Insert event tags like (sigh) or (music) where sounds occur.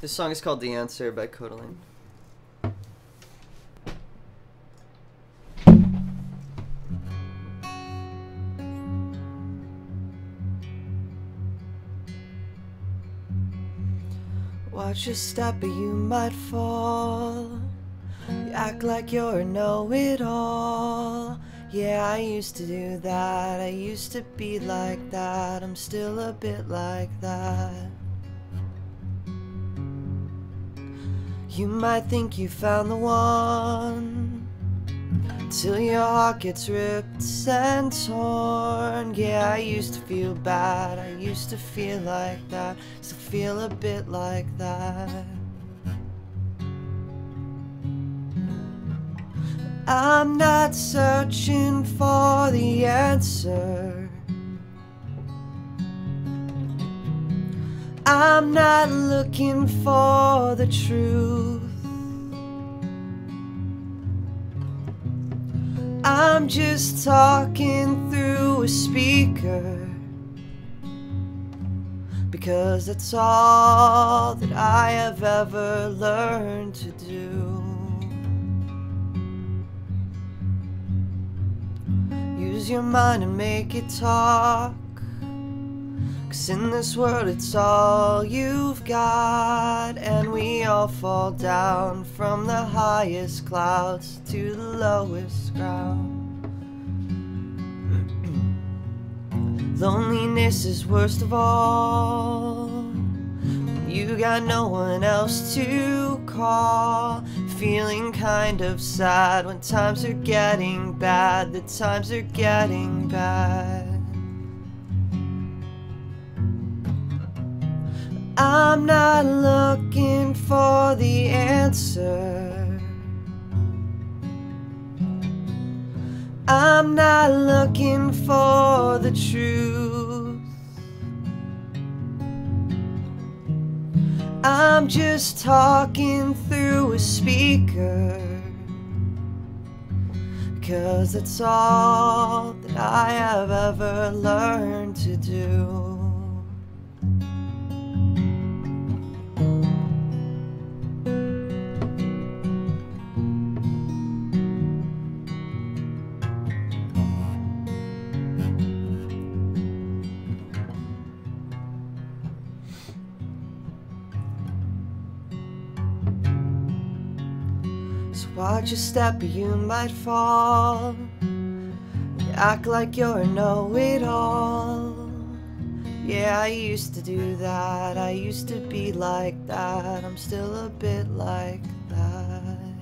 This song is called The Answer by Kodaline. Watch your step or you might fall. You act like you're a know-it-all. Yeah, I used to do that. I used to be like that. I'm still a bit like that. You might think you found the one Till your heart gets ripped and torn. Yeah, I used to feel bad I used to feel like that Still feel a bit like that. I'm not searching for the answer I'm not looking for the truth. I'm just talking through a speaker. Because that's all that I have ever learned to do. Use your mind and make it talk. Cause in this world it's all you've got. And we all fall down from the highest clouds to the lowest ground. (clears throat) Loneliness is worst of all. You got no one else to call. Feeling kind of sad when times are getting bad The times are getting bad I'm not looking for the answer. I'm not looking for the truth. I'm just talking through a speaker. Cause it's all that I have ever learned to do. So watch your step or you might fall. You act like you're a know-it-all. Yeah, I used to do that. I used to be like that. I'm still a bit like that.